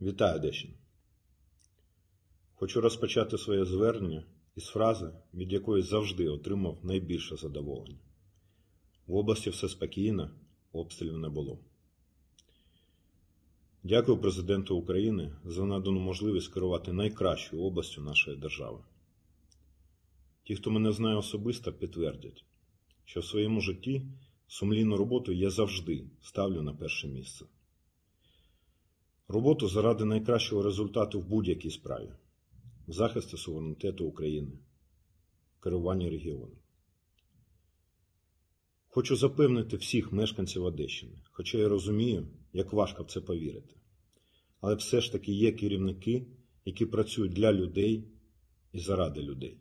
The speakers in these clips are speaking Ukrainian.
Вітаю Одещину. Хочу розпочати своє звернення із фрази, від якої завжди отримав найбільше задоволення. В області все спокійно, обстрілів не було. Дякую президенту України за надану можливість керувати найкращою областю нашої держави. Ті, хто мене знає особисто, підтвердять, що в своєму житті сумлінну роботу я завжди ставлю на перше місце. Роботу заради найкращого результату в будь-якій справі, в захисті суверенітету України, в керуванні регіоном. Хочу запевнити всіх мешканців Одещини, хоча я розумію, як важко в це повірити. Але все ж таки є керівники, які працюють для людей і заради людей.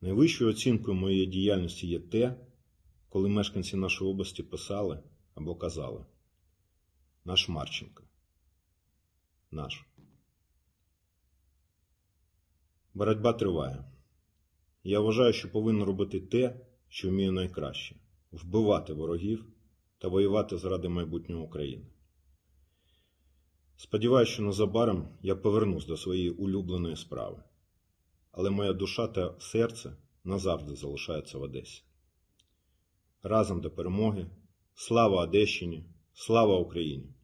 Найвищою оцінкою моєї діяльності є те, коли мешканці нашої області писали або казали наш Марченко. Наш. Боротьба триває. Я вважаю, що повинен робити те, що вмію найкраще вбивати ворогів та воювати заради майбутнього України. Сподіваюся, що незабаром я повернусь до своєї улюбленої справи, але моя душа та серце назавжди залишаються в Одесі. Разом до перемоги. Слава Одещині! Слава Україні!